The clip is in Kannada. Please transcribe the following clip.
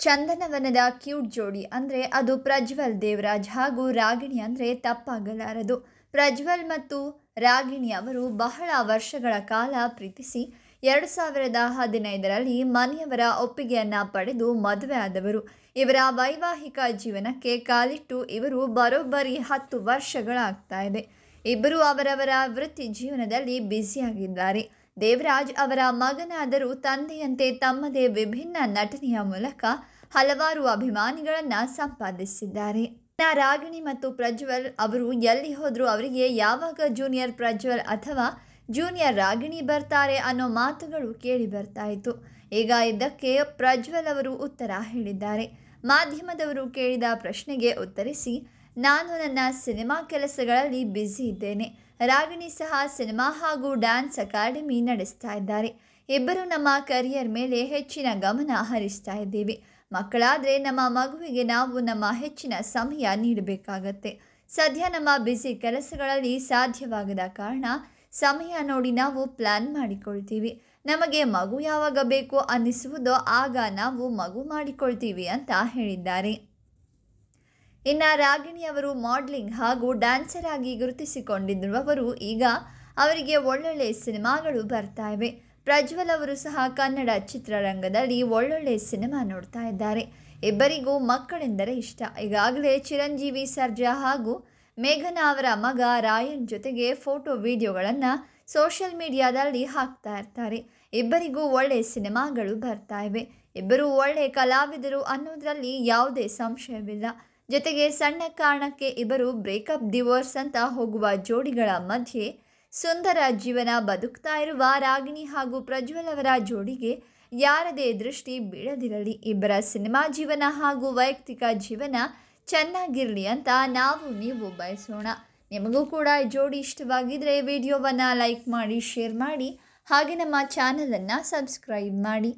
ಚಂದನವನದ ಕ್ಯೂಟ್ ಜೋಡಿ ಅಂದರೆ ಅದು ಪ್ರಜ್ವಲ್ ದೇವರಾಜ್ ಹಾಗೂ ರಾಗಿಣಿ ಅಂದರೆ ತಪ್ಪಾಗಲಾರದು. ಪ್ರಜ್ವಲ್ ಮತ್ತು ರಾಗಿಣಿ ಅವರು ಬಹಳ ವರ್ಷಗಳ ಕಾಲ ಪ್ರೀತಿಸಿ ಎರಡು ಸಾವಿರದ ಹದಿನೈದರಲ್ಲಿ ಮನೆಯವರ ಒಪ್ಪಿಗೆಯನ್ನು ಪಡೆದು ಮದುವೆ ಆದವರು. ಇವರ ವೈವಾಹಿಕ ಜೀವನಕ್ಕೆ ಕಾಲಿಟ್ಟು ಇವರು ಬರೋಬ್ಬರಿ ಹತ್ತು ವರ್ಷಗಳಾಗ್ತಾ ಇದೆ. ಇಬ್ಬರು ಅವರವರ ವೃತ್ತಿ ಜೀವನದಲ್ಲಿ ಬ್ಯುಸಿಯಾಗಿದ್ದಾರೆ. ದೇವರಾಜ್ ಅವರ ಮಗನಾದರೂ ತಂದೆಯಂತೆ ತಮ್ಮದೇ ವಿಭಿನ್ನ ನಟನೆಯ ಮೂಲಕ ಹಲವಾರು ಅಭಿಮಾನಿಗಳನ್ನು ಸಂಪಾದಿಸಿದ್ದಾರೆ. ರಾಗಿಣಿ ಮತ್ತು ಪ್ರಜ್ವಲ್ ಅವರು ಎಲ್ಲಿ ಹೋದರೂ ಅವರಿಗೆ ಯಾವಾಗ ಜೂನಿಯರ್ ಪ್ರಜ್ವಲ್ ಅಥವಾ ಜೂನಿಯರ್ ರಾಗಿಣಿ ಬರ್ತಾರೆ ಅನ್ನೋ ಮಾತುಗಳು ಕೇಳಿ ಬರ್ತಾ ಇತ್ತು. ಈಗ ಇದಕ್ಕೆ ಪ್ರಜ್ವಲ್ ಅವರು ಉತ್ತರ ಹೇಳಿದ್ದಾರೆ. ಮಾಧ್ಯಮದವರು ಕೇಳಿದ ಪ್ರಶ್ನೆಗೆ ಉತ್ತರಿಸಿ ನಾನು ನನ್ನ ಸಿನಿಮಾ ಕೆಲಸಗಳಲ್ಲಿ ಬ್ಯುಸಿ ಇದ್ದೇನೆ. ರಾಗಿಣಿ ಸಹ ಸಿನಿಮಾ ಹಾಗೂ ಡ್ಯಾನ್ಸ್ ಅಕಾಡೆಮಿ ನಡೆಸ್ತಾ ಇದ್ದಾರೆ. ಇಬ್ಬರು ನಮ್ಮ ಕರಿಯರ್ ಮೇಲೆ ಹೆಚ್ಚಿನ ಗಮನ ಹರಿಸ್ತಾ ಇದ್ದೀವಿ. ಮಕ್ಕಳಾದರೆ ನಮ್ಮ ಮಗುವಿಗೆ ನಾವು ನಮ್ಮ ಹೆಚ್ಚಿನ ಸಮಯ ನೀಡಬೇಕಾಗತ್ತೆ. ಸದ್ಯ ನಮ್ಮ ಬ್ಯುಸಿ ಕೆಲಸಗಳಲ್ಲಿ ಸಾಧ್ಯವಾಗದ ಕಾರಣ ಸಮಯ ನೋಡಿ ನಾವು ಪ್ಲ್ಯಾನ್ ಮಾಡಿಕೊಳ್ತೀವಿ. ನಮಗೆ ಮಗು ಯಾವಾಗ ಬೇಕು ಅನ್ನಿಸುವುದೋ ಆಗ ನಾವು ಮಗು ಮಾಡಿಕೊಳ್ತೀವಿ ಅಂತ ಹೇಳಿದ್ದಾರೆ. ಇನ್ನು ರಾಗಿಣಿ ಅವರು ಮಾಡ್ಲಿಂಗ್ ಹಾಗೂ ಡ್ಯಾನ್ಸರ್ ಆಗಿ ಗುರುತಿಸಿಕೊಂಡಿರುವವರು ಈಗ ಅವರಿಗೆ ಒಳ್ಳೊಳ್ಳೆ ಸಿನಿಮಾಗಳು ಬರ್ತಾ ಇವೆ. ಪ್ರಜ್ವಲ್ ಅವರು ಸಹ ಕನ್ನಡ ಚಿತ್ರರಂಗದಲ್ಲಿ ಒಳ್ಳೊಳ್ಳೆ ಸಿನಿಮಾ ನೋಡ್ತಾ ಇದ್ದಾರೆ. ಇಬ್ಬರಿಗೂ ಮಕ್ಕಳೆಂದರೆ ಇಷ್ಟ. ಈಗಾಗಲೇ ಚಿರಂಜೀವಿ, ಸರ್ಜಾ ಹಾಗೂ ಮೇಘನಾ ಅವರ ಮಗ ರಾಯನ್ ಜೊತೆಗೆ ಫೋಟೋ ವಿಡಿಯೋಗಳನ್ನು ಸೋಷಿಯಲ್ ಮೀಡಿಯಾದಲ್ಲಿ ಹಾಕ್ತಾ ಇರ್ತಾರೆ. ಇಬ್ಬರಿಗೂ ಒಳ್ಳೆ ಸಿನಿಮಾಗಳು ಬರ್ತಾ ಇವೆ. ಇಬ್ಬರು ಒಳ್ಳೆ ಕಲಾವಿದರು ಅನ್ನೋದರಲ್ಲಿ ಯಾವುದೇ ಸಂಶಯವಿಲ್ಲ. ಜೊತೆಗೆ ಸಣ್ಣ ಕಾರಣಕ್ಕೆ ಇಬ್ಬರು ಬ್ರೇಕಪ್ ಡಿವೋರ್ಸ್ ಅಂತ ಹೋಗುವ ಜೋಡಿಗಳ ಮಧ್ಯೆ ಸುಂದರ ಜೀವನ ಬದುಕ್ತಾ ಇರುವ ರಾಗಿಣಿ ಹಾಗೂ ಪ್ರಜ್ವಲ್ ಅವರ ಜೋಡಿಗೆ ಯಾರದೇ ದೃಷ್ಟಿ ಬೀಳದಿರಲಿ. ಇಬ್ಬರ ಸಿನಿಮಾ ಜೀವನ ಹಾಗೂ ವೈಯಕ್ತಿಕ ಜೀವನ ಚೆನ್ನಾಗಿರಲಿ ಅಂತ ನಾವು ನೀವು ಬಯಸೋಣ. ನಿಮಗೂ ಕೂಡ ಜೋಡಿ ಇಷ್ಟವಾಗಿದ್ದರೆ ವಿಡಿಯೋವನ್ನು ಲೈಕ್ ಮಾಡಿ, ಶೇರ್ ಮಾಡಿ, ಹಾಗೆ ನಮ್ಮ ಚಾನಲನ್ನು ಸಬ್ಸ್ಕ್ರೈಬ್ ಮಾಡಿ.